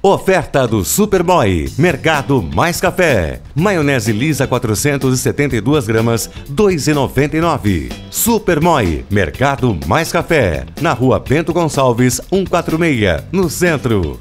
Oferta do Superboy, Mercado Mais Café. Maionese lisa 472 gramas, 2,99. Supermoi, Mercado Mais Café. Na rua Bento Gonçalves, 146, no centro.